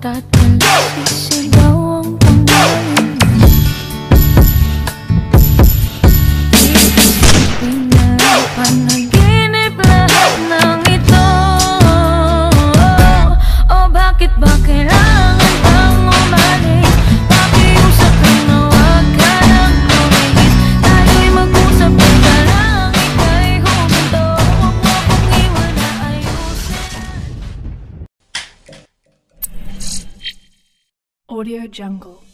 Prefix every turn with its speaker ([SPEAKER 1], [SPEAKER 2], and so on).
[SPEAKER 1] Ta từng.
[SPEAKER 2] Audio Jungle.